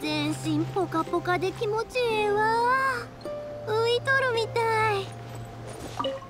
全身ポカポカで気持ちええわ。浮いとるみたい「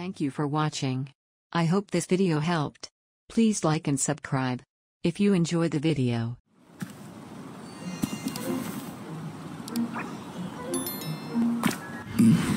Thank you for watching. I hope this video helped. Please like and subscribe. If you enjoy the video. Hmm.